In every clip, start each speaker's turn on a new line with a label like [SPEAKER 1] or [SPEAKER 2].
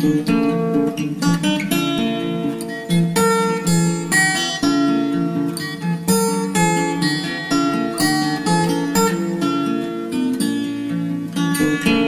[SPEAKER 1] thank mm -hmm. you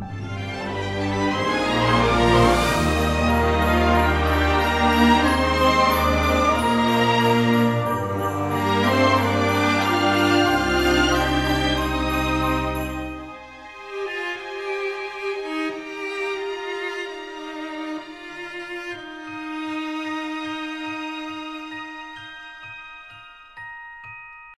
[SPEAKER 1] 嗯